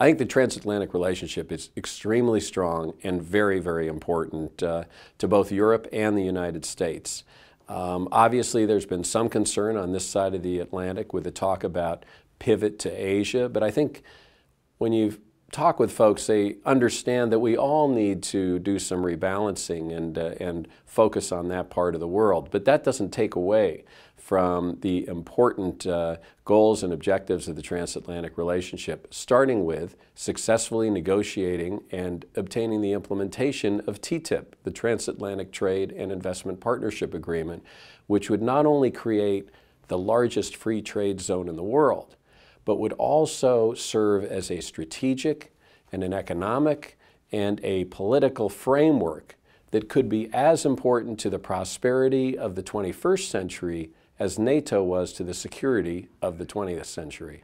I think the transatlantic relationship is extremely strong and very, very important uh, to both Europe and the United States. Um, obviously, there's been some concern on this side of the Atlantic with the talk about pivot to Asia, but I think when you talk with folks, they understand that we all need to do some rebalancing and, uh, and focus on that part of the world. But that doesn't take away from the important uh, goals and objectives of the transatlantic relationship, starting with successfully negotiating and obtaining the implementation of TTIP, the Transatlantic Trade and Investment Partnership Agreement, which would not only create the largest free trade zone in the world, but would also serve as a strategic and an economic and a political framework that could be as important to the prosperity of the 21st century as NATO was to the security of the 20th century.